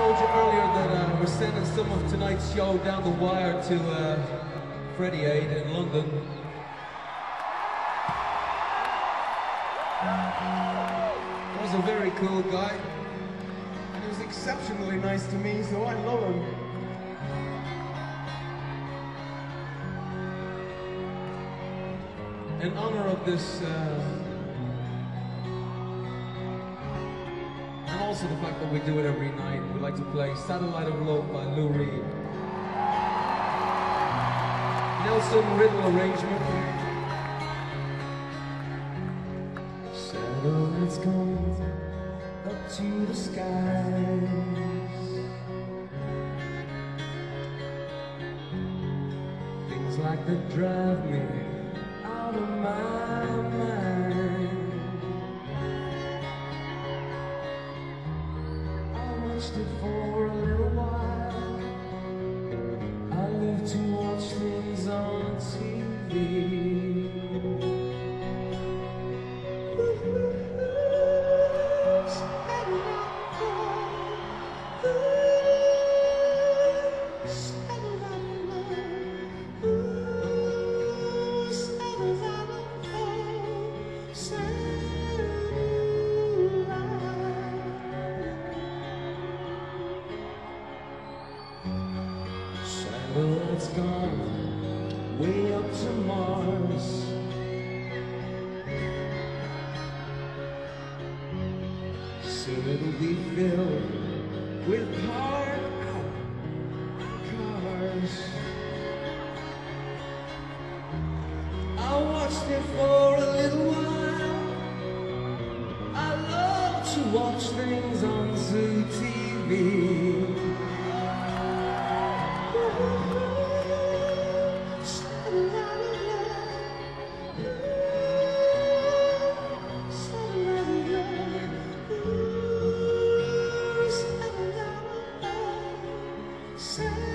told you earlier that uh, we're sending some of tonight's show down the wire to uh, Freddie Aid in London. He was a very cool guy. He was exceptionally nice to me, so I love him. In honor of this, uh, also the fact that we do it every night, we like to play Satellite of Love by Lou Reed. Nelson Riddle arrangement. Satellites going up to the skies. Things like that drive me out of my mind. Watched it for way up to Mars. Soon it'll be filled with parked cars. I watched it for a little while. I love to watch things on Zoo TV. say